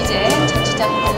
이제 자취 작업